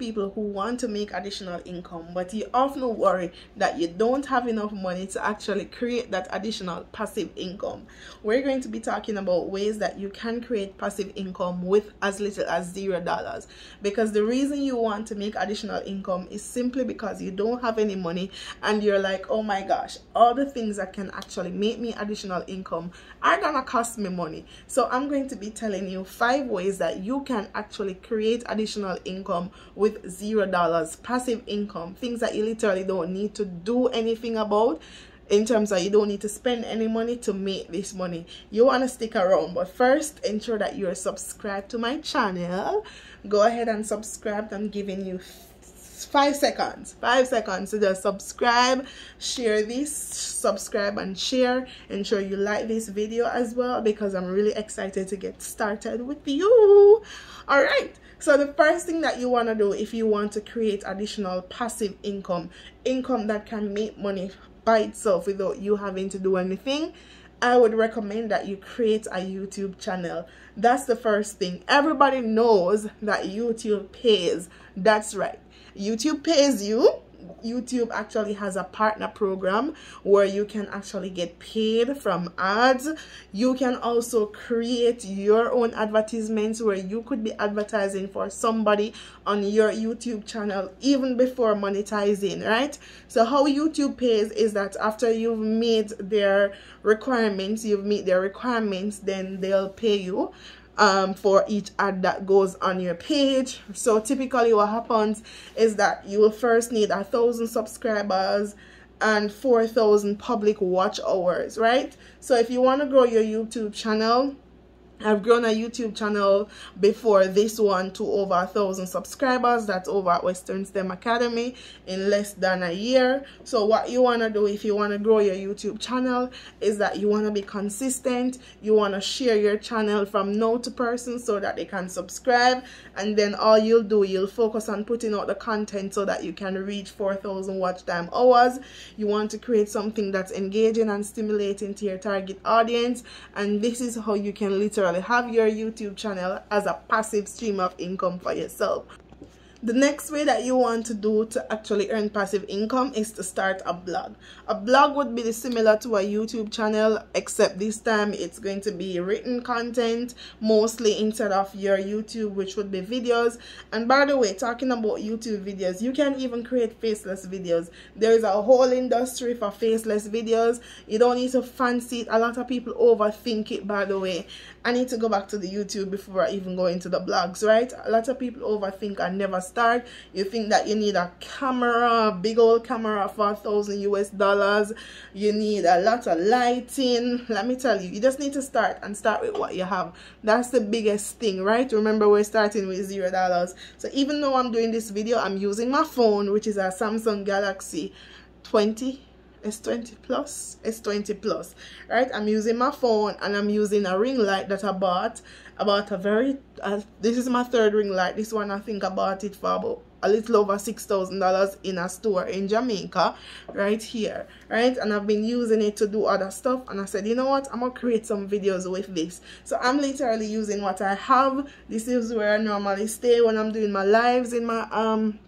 people who want to make additional income, but you often worry that you don't have enough money to actually create that additional passive income. We're going to be talking about ways that you can create passive income with as little as zero dollars. Because the reason you want to make additional income is simply because you don't have any money and you're like, oh my gosh, all the things that can actually make me additional income are gonna cost me money. So I'm going to be telling you five ways that you can actually create additional income with zero dollars passive income things that you literally don't need to do anything about in terms of you don't need to spend any money to make this money. You want to stick around but first ensure that you're subscribed to my channel. Go ahead and subscribe i'm giving you five seconds five seconds to just subscribe share this subscribe and share ensure you like this video as well because i'm really excited to get started with you all right so the first thing that you want to do if you want to create additional passive income income that can make money by itself without you having to do anything I would recommend that you create a YouTube channel. That's the first thing. Everybody knows that YouTube pays. That's right. YouTube pays you. YouTube actually has a partner program where you can actually get paid from ads. You can also create your own advertisements where you could be advertising for somebody on your YouTube channel even before monetizing, right? So how YouTube pays is that after you've made their requirements, you've met their requirements, then they'll pay you um, for each ad that goes on your page. So typically what happens is that you will first need a thousand subscribers and 4,000 public watch hours, right? So if you want to grow your YouTube channel, I've grown a YouTube channel before this one to over a thousand subscribers. That's over at Western STEM Academy in less than a year. So what you want to do if you want to grow your YouTube channel is that you want to be consistent. You want to share your channel from no to person so that they can subscribe. And then all you'll do, you'll focus on putting out the content so that you can reach 4,000 watch time hours. You want to create something that's engaging and stimulating to your target audience. And this is how you can literally have your YouTube channel as a passive stream of income for yourself. The next way that you want to do to actually earn passive income is to start a blog. A blog would be similar to a YouTube channel except this time it's going to be written content mostly instead of your YouTube which would be videos. And by the way, talking about YouTube videos, you can even create faceless videos. There is a whole industry for faceless videos. You don't need to fancy it. A lot of people overthink it by the way. I need to go back to the YouTube before I even go into the blogs, right? A lot of people overthink and never start. You think that you need a camera, big old camera for a thousand US dollars. You need a lot of lighting. Let me tell you, you just need to start and start with what you have. That's the biggest thing, right? Remember, we're starting with zero dollars. So even though I'm doing this video, I'm using my phone, which is a Samsung Galaxy 20 S20 plus. S20 plus right? I'm using my phone and I'm using a ring light that I bought about a very uh, this is my third ring light. This one I think I bought it for about a little over six thousand dollars in a store in Jamaica right here right? And I've been using it to do other stuff. And I said you know what? I'm gonna create some videos with this. So I'm literally using what I have. This is where I normally stay when I'm doing my lives in my um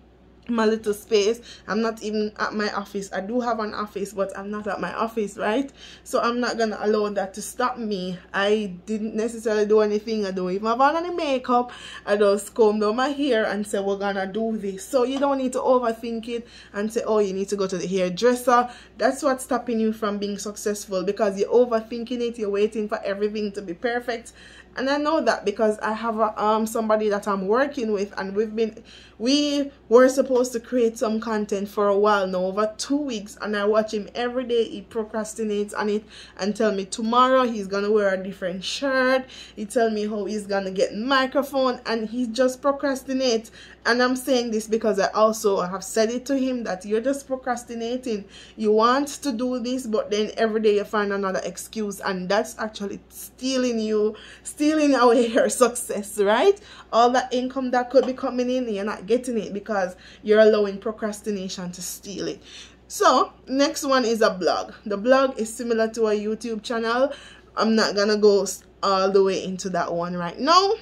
my little space. I'm not even at my office. I do have an office but i'm not at my office right? So i'm not gonna allow that to stop me. I didn't necessarily do anything. I don't even have on any makeup. I just comb down my hair and say we're gonna do this. So you don't need to overthink it and say oh you need to go to the hairdresser. That's what's stopping you from being successful because you're overthinking it. You're waiting for everything to be perfect and I know that because I have a, um somebody that I'm working with and we've been we were supposed to create some content for a while now over two weeks and I watch him every day. He procrastinates on it and tell me tomorrow he's gonna wear a different shirt. He tell me how he's gonna get microphone and he just procrastinates. And I'm saying this because I also have said it to him that you're just procrastinating. You want to do this but then every day you find another excuse and that's actually stealing you stealing away your success right? All that income that could be coming in you're not getting it because you're allowing procrastination to steal it. So next one is a blog. The blog is similar to a youtube channel. I'm not gonna go all the way into that one right now.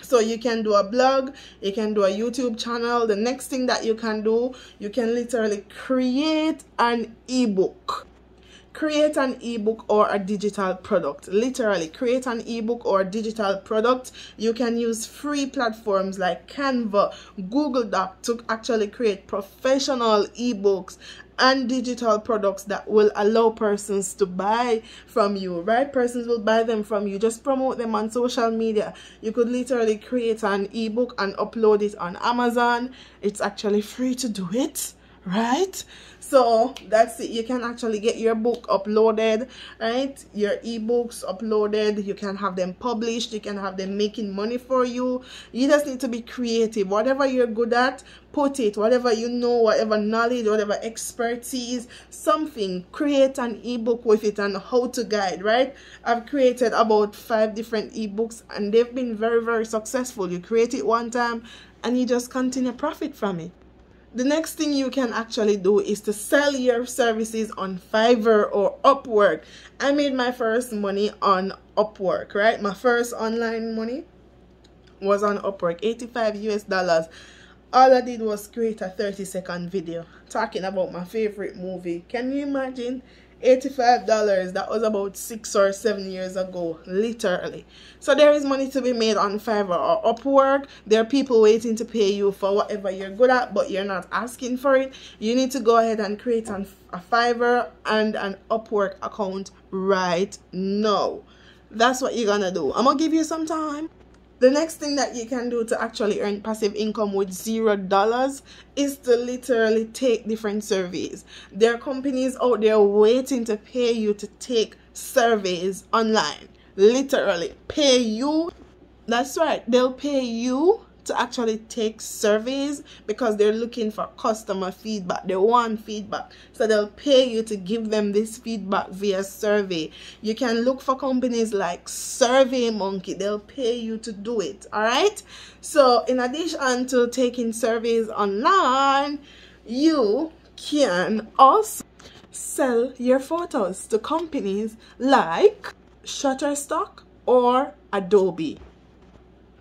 So you can do a blog you can do a youtube channel. The next thing that you can do you can literally create an ebook create an ebook or a digital product. Literally create an ebook or digital product. You can use free platforms like canva google doc to actually create professional ebooks and digital products that will allow persons to buy from you right? Persons will buy them from you. Just promote them on social media. You could literally create an ebook and upload it on amazon. It's actually free to do it right? So that's it. You can actually get your book uploaded right? Your ebooks uploaded. You can have them published. You can have them making money for you. You just need to be creative. Whatever you're good at put it. Whatever you know whatever knowledge whatever expertise something. Create an ebook with it and how to guide right? I've created about five different ebooks and they've been very very successful. You create it one time and you just continue profit from it the next thing you can actually do is to sell your services on Fiverr or Upwork. I made my first money on Upwork, right? My first online money was on Upwork, 85 US dollars. All I did was create a 30 second video talking about my favorite movie. Can you imagine? $85 that was about six or seven years ago literally. So there is money to be made on fiverr or upwork. There are people waiting to pay you for whatever you're good at but you're not asking for it. You need to go ahead and create an, a fiverr and an upwork account right now. That's what you're gonna do. I'm gonna give you some time the next thing that you can do to actually earn passive income with zero dollars is to literally take different surveys. There are companies out there waiting to pay you to take surveys online. Literally pay you. That's right, they'll pay you to actually take surveys because they're looking for customer feedback. They want feedback. So they'll pay you to give them this feedback via survey. You can look for companies like Survey Monkey. They'll pay you to do it. All right. So in addition to taking surveys online, you can also sell your photos to companies like Shutterstock or Adobe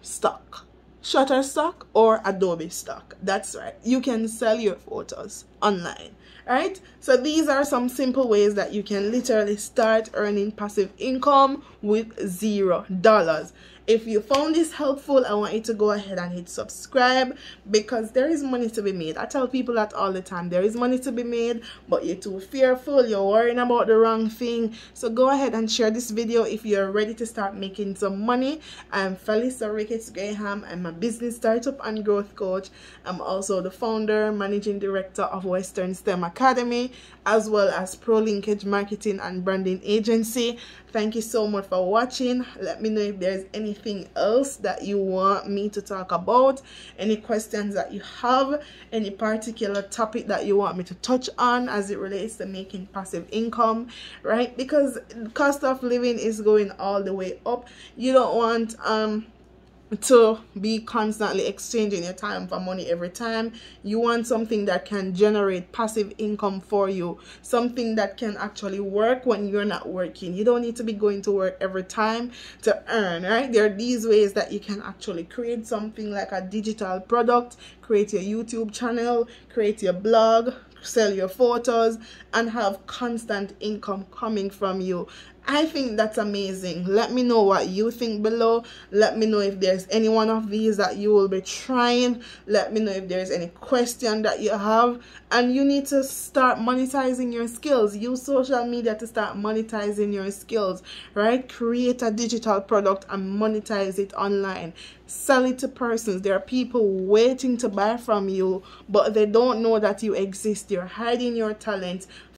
Stock. Shutterstock or Adobe Stock. That's right. You can sell your photos online. Right? So these are some simple ways that you can literally start earning passive income with zero dollars. If you found this helpful i want you to go ahead and hit subscribe because there is money to be made. I tell people that all the time. There is money to be made but you're too fearful. You're worrying about the wrong thing. So go ahead and share this video if you're ready to start making some money. I'm Phelisa ricketts graham. I'm a business startup and growth coach. I'm also the founder managing director of western stem academy as well as pro linkage marketing and branding agency. Thank you so much for watching. Let me know if there's anything else that you want me to talk about any questions that you have any particular topic that you want me to touch on as it relates to making passive income right? Because cost of living is going all the way up. You don't want um to be constantly exchanging your time for money every time. You want something that can generate passive income for you something that can actually work when you're not working. You don't need to be going to work every time to earn right? There are these ways that you can actually create something like a digital product create your youtube channel create your blog sell your photos and have constant income coming from you I think that's amazing. Let me know what you think below. Let me know if there's any one of these that you will be trying. Let me know if there's any question that you have. And you need to start monetizing your skills. Use social media to start monetizing your skills, right? Create a digital product and monetize it online. Sell it to persons. There are people waiting to buy from you, but they don't know that you exist. You're hiding your talent